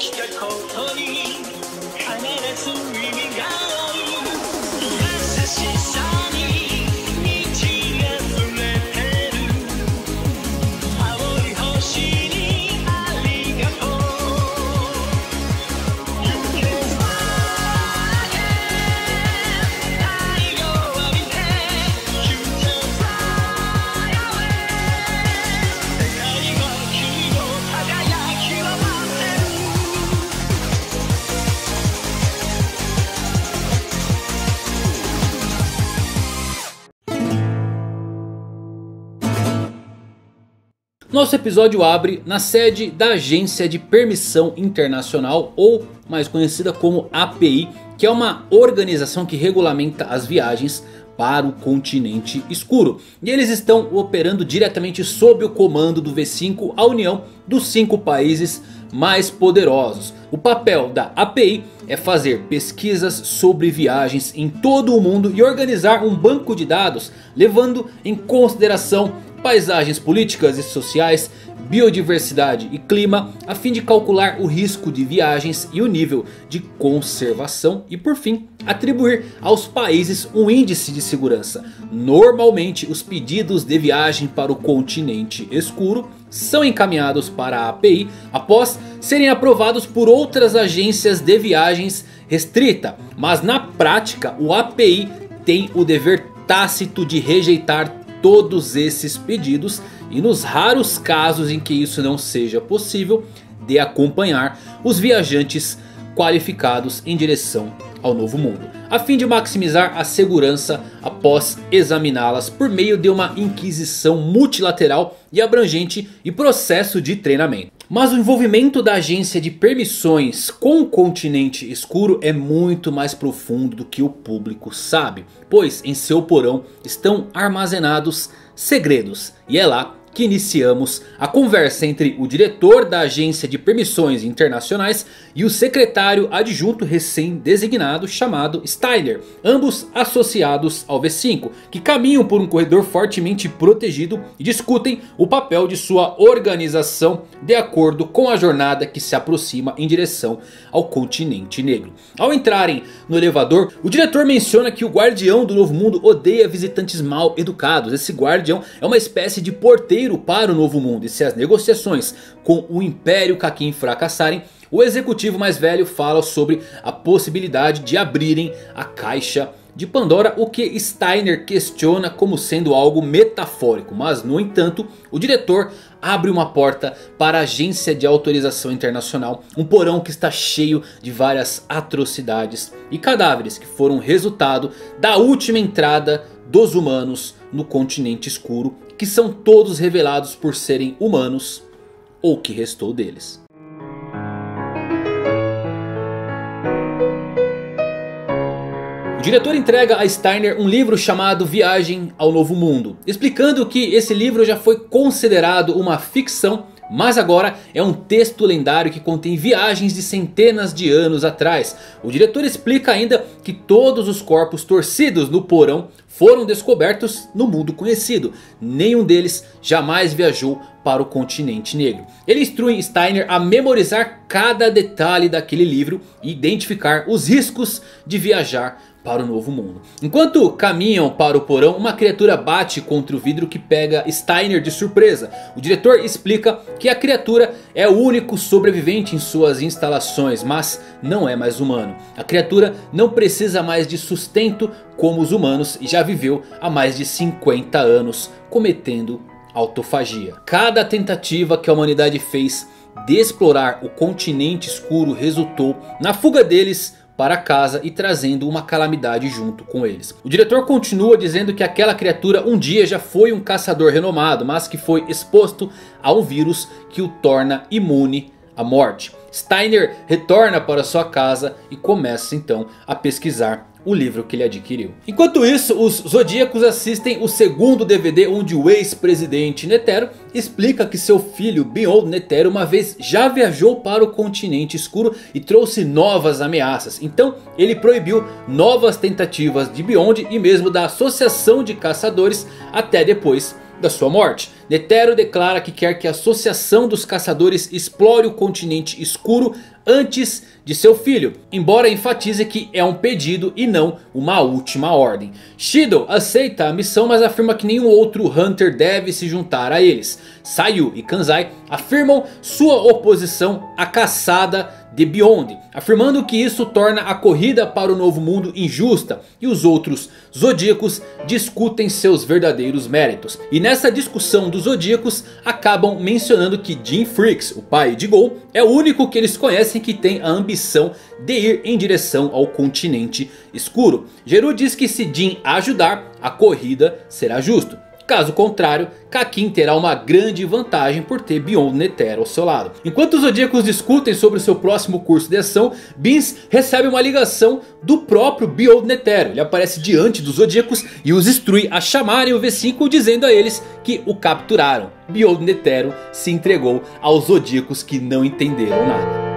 したことに必ず意味が Nosso episódio abre na sede da Agência de Permissão Internacional, ou mais conhecida como API, que é uma organização que regulamenta as viagens para o continente escuro. E eles estão operando diretamente sob o comando do V5, a união dos cinco países mais poderosos. O papel da API é fazer pesquisas sobre viagens em todo o mundo e organizar um banco de dados levando em consideração paisagens políticas e sociais, biodiversidade e clima, a fim de calcular o risco de viagens e o nível de conservação e por fim atribuir aos países um índice de segurança. Normalmente os pedidos de viagem para o continente escuro são encaminhados para a API após serem aprovados por outras agências de viagens restrita. Mas na prática o API tem o dever tácito de rejeitar todos esses pedidos e nos raros casos em que isso não seja possível, de acompanhar os viajantes qualificados em direção ao novo mundo. A fim de maximizar a segurança após examiná-las por meio de uma inquisição multilateral e abrangente e processo de treinamento. Mas o envolvimento da agência de permissões com o continente escuro é muito mais profundo do que o público sabe. Pois em seu porão estão armazenados segredos. E é lá que iniciamos a conversa entre o diretor da agência de permissões internacionais e o secretário adjunto recém-designado chamado Steiner, ambos associados ao V5, que caminham por um corredor fortemente protegido e discutem o papel de sua organização de acordo com a jornada que se aproxima em direção ao continente negro. Ao entrarem no elevador, o diretor menciona que o guardião do novo mundo odeia visitantes mal educados. Esse guardião é uma espécie de porteiro para o novo mundo. E se as negociações com o Império Kakin fracassarem, o executivo mais velho fala sobre a possibilidade de abrirem a caixa de Pandora, o que Steiner questiona como sendo algo metafórico. Mas no entanto, o diretor abre uma porta para a agência de autorização internacional. Um porão que está cheio de várias atrocidades e cadáveres que foram resultado da última entrada dos humanos no continente escuro que são todos revelados por serem humanos ou que restou deles. O diretor entrega a Steiner um livro chamado Viagem ao Novo Mundo, explicando que esse livro já foi considerado uma ficção mas agora é um texto lendário que contém viagens de centenas de anos atrás. O diretor explica ainda que todos os corpos torcidos no porão foram descobertos no mundo conhecido. Nenhum deles jamais viajou para o continente negro. Ele instrui Steiner a memorizar cada detalhe daquele livro e identificar os riscos de viajar para o novo mundo. Enquanto caminham para o porão, uma criatura bate contra o vidro que pega Steiner de surpresa. O diretor explica que a criatura é o único sobrevivente em suas instalações, mas não é mais humano. A criatura não precisa mais de sustento como os humanos e já viveu há mais de 50 anos cometendo autofagia. Cada tentativa que a humanidade fez de explorar o continente escuro resultou na fuga deles para casa e trazendo uma calamidade junto com eles. O diretor continua dizendo que aquela criatura um dia já foi um caçador renomado, mas que foi exposto a um vírus que o torna imune à morte. Steiner retorna para sua casa e começa então a pesquisar o livro que ele adquiriu. Enquanto isso, os Zodíacos assistem o segundo DVD onde o ex-presidente Netero explica que seu filho Beyond Netero uma vez já viajou para o continente escuro e trouxe novas ameaças. Então ele proibiu novas tentativas de Beyond e mesmo da associação de caçadores até depois da sua morte. Netero declara que quer que a associação dos caçadores explore o continente escuro antes de seu filho. Embora enfatize que é um pedido e não uma última ordem. Shido aceita a missão mas afirma que nenhum outro Hunter deve se juntar a eles. Sayu e Kanzai afirmam sua oposição à caçada de Beyond, afirmando que isso torna a corrida para o novo mundo injusta e os outros zodíacos discutem seus verdadeiros méritos. E nessa discussão dos zodíacos acabam mencionando que Jim Freaks, o pai de Gol, é o único que eles conhecem que tem a ambição de ir em direção ao continente escuro. Geru diz que se Jin ajudar, a corrida será justa. Caso contrário, Kakin terá uma grande vantagem por ter Beyond Netero ao seu lado. Enquanto os Zodíacos discutem sobre o seu próximo curso de ação, Beans recebe uma ligação do próprio Beyond Netero. Ele aparece diante dos Zodíacos e os instrui a chamarem o V5 dizendo a eles que o capturaram. Beyond Netero se entregou aos Zodíacos que não entenderam nada.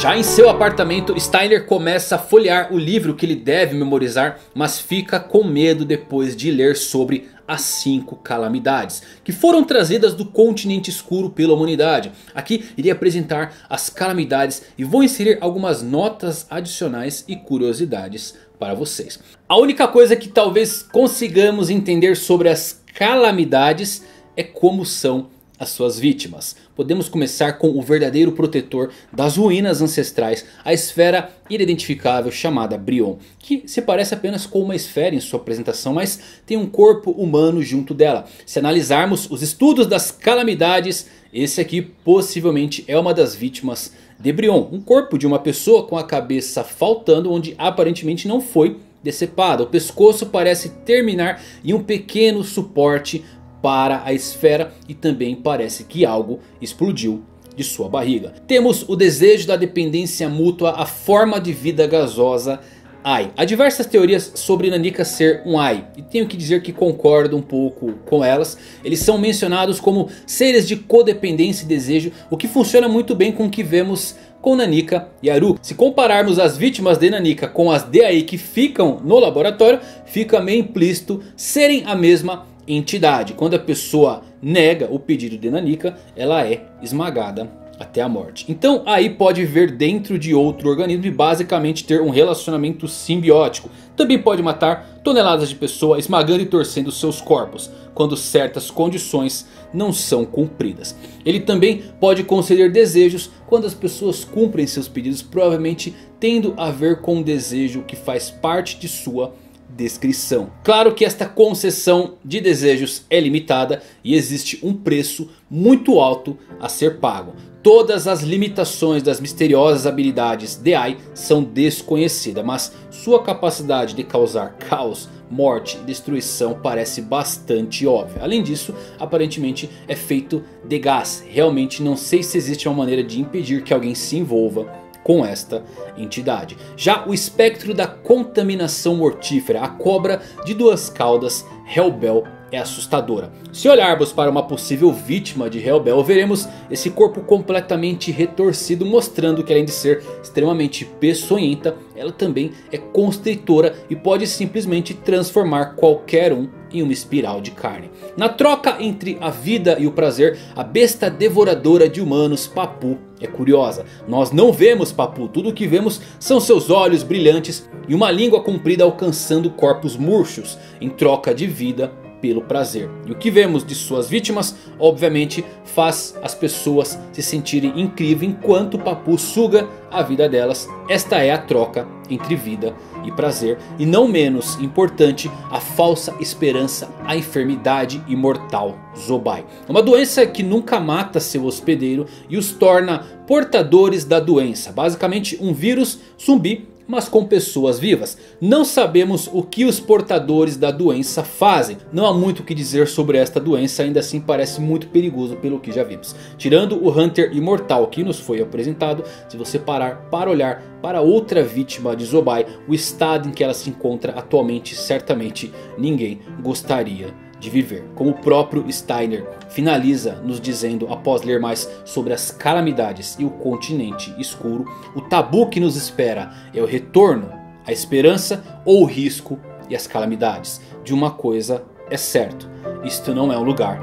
Já em seu apartamento, Steiner começa a folhear o livro que ele deve memorizar, mas fica com medo depois de ler sobre as cinco calamidades que foram trazidas do continente escuro pela humanidade. Aqui irei apresentar as calamidades e vou inserir algumas notas adicionais e curiosidades para vocês. A única coisa que talvez consigamos entender sobre as calamidades é como são as suas vítimas. Podemos começar com o verdadeiro protetor das ruínas ancestrais, a esfera inidentificável chamada Brion, que se parece apenas com uma esfera em sua apresentação, mas tem um corpo humano junto dela. Se analisarmos os estudos das calamidades, esse aqui possivelmente é uma das vítimas de Brion, um corpo de uma pessoa com a cabeça faltando onde aparentemente não foi decepada. O pescoço parece terminar em um pequeno suporte para a esfera e também parece que algo explodiu de sua barriga. Temos o desejo da dependência mútua, a forma de vida gasosa Ai. Há diversas teorias sobre Nanika ser um Ai. E tenho que dizer que concordo um pouco com elas. Eles são mencionados como seres de codependência e desejo. O que funciona muito bem com o que vemos com Nanika e Aru. Se compararmos as vítimas de Nanika com as de Ai que ficam no laboratório. Fica meio implícito serem a mesma entidade. Quando a pessoa nega o pedido de Nanika, ela é esmagada até a morte. Então aí pode ver dentro de outro organismo e basicamente ter um relacionamento simbiótico. Também pode matar toneladas de pessoas esmagando e torcendo seus corpos. Quando certas condições não são cumpridas. Ele também pode conceder desejos quando as pessoas cumprem seus pedidos. Provavelmente tendo a ver com um desejo que faz parte de sua descrição. Claro que esta concessão de desejos é limitada e existe um preço muito alto a ser pago. Todas as limitações das misteriosas habilidades de Ai são desconhecidas, mas sua capacidade de causar caos, morte e destruição parece bastante óbvia. Além disso, aparentemente é feito de gás. Realmente não sei se existe uma maneira de impedir que alguém se envolva com esta entidade. Já o espectro da contaminação mortífera, a cobra de duas caudas, Hellbell é assustadora. Se olharmos para uma possível vítima de Hellbell, veremos esse corpo completamente retorcido, mostrando que além de ser extremamente peçonhenta, ela também é constritora e pode simplesmente transformar qualquer um em uma espiral de carne. Na troca entre a vida e o prazer, a besta devoradora de humanos, Papu, é curiosa. Nós não vemos Papu, tudo o que vemos são seus olhos brilhantes e uma língua comprida alcançando corpos murchos em troca de vida pelo prazer. E o que vemos de suas vítimas, obviamente, faz as pessoas se sentirem incríveis enquanto o Papu suga a vida delas. Esta é a troca entre vida e prazer. E não menos importante, a falsa esperança, a enfermidade imortal Zobai. Uma doença que nunca mata seu hospedeiro e os torna portadores da doença. Basicamente um vírus zumbi mas com pessoas vivas. Não sabemos o que os portadores da doença fazem. Não há muito o que dizer sobre esta doença, ainda assim parece muito perigoso pelo que já vimos. Tirando o Hunter Imortal que nos foi apresentado, se você parar para olhar para outra vítima de Zobai, o estado em que ela se encontra atualmente, certamente ninguém gostaria de viver. Como o próprio Steiner finaliza nos dizendo após ler mais sobre as calamidades e o continente escuro. O tabu que nos espera é o retorno, a esperança ou o risco e as calamidades. De uma coisa é certo, isto não é um lugar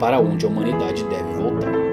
para onde a humanidade deve voltar.